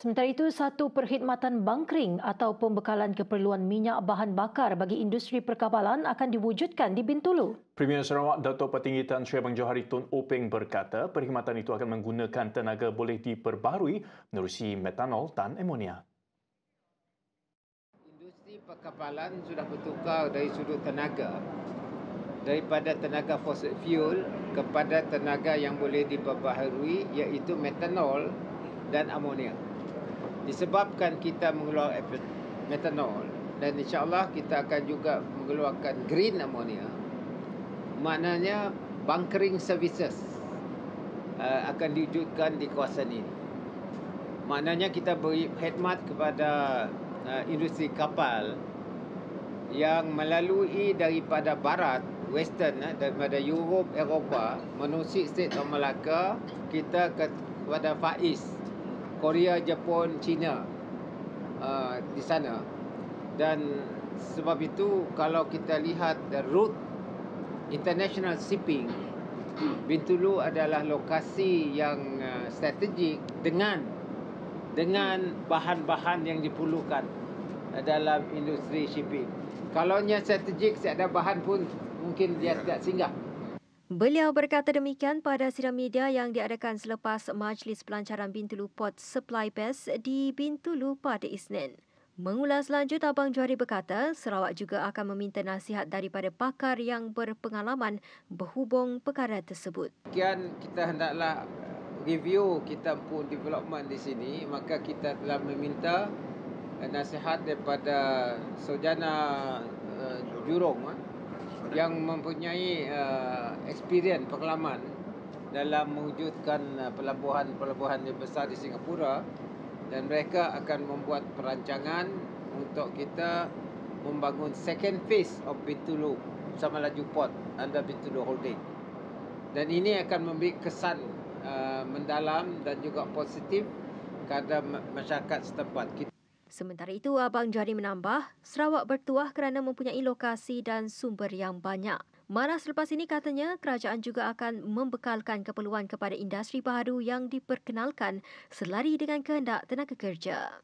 Sementara itu, satu perkhidmatan bunkering atau pembekalan keperluan minyak bahan bakar bagi industri perkapalan akan diwujudkan di Bintulu. Premier Sarawak Dato' Petinggi Tan Sri Abang Johari Tun Openg berkata perkhidmatan itu akan menggunakan tenaga boleh diperbaharui menerusi metanol dan amonia. Industri perkapalan sudah bertukar dari sudut tenaga daripada tenaga fossil fuel kepada tenaga yang boleh diperbaharui iaitu metanol dan amonia disebabkan kita mengeluarkan metanol. Dan insyaAllah kita akan juga mengeluarkan green ammonia. Maknanya bunkering services uh, akan diwujudkan di kawasan ini. Maknanya kita beri khidmat kepada uh, industri kapal yang melalui daripada barat western uh, daripada Europe Eropah menusi state of Malacca kita kepada Far East Korea, Jepun, China uh, di sana. Dan sebab itu kalau kita lihat the route international shipping Bintulu adalah lokasi yang uh, strategik dengan dengan bahan-bahan yang diperlukan uh, dalam industri shipping. Kalau nya strategik, ada bahan pun mungkin dia tidak singgah. Beliau berkata demikian pada sidang media yang diadakan selepas Majlis Pelancaran Bintulu Port Supply Best di Bintulu pada Isnin. Mengulas lanjut, Abang Johari berkata Sarawak juga akan meminta nasihat daripada pakar yang berpengalaman berhubung perkara tersebut. Sekian kita hendaklah review kita pun development di sini, maka kita telah meminta nasihat daripada Sojana uh, Jurong. Uh, yang mempunyai uh, experience pengalaman dalam mewujudkan uh, pelabuhan-pelabuhan yang besar di Singapura dan mereka akan membuat perancangan untuk kita membangun second phase of Bintulu bersama laju port under Bintulu Holding. Dan ini akan memberi kesan uh, mendalam dan juga positif kepada masyarakat setempat. Sementara itu, Abang Jari menambah, Sarawak bertuah kerana mempunyai lokasi dan sumber yang banyak. Mana selepas ini katanya, kerajaan juga akan membekalkan keperluan kepada industri baru yang diperkenalkan selari dengan kehendak tenaga kerja.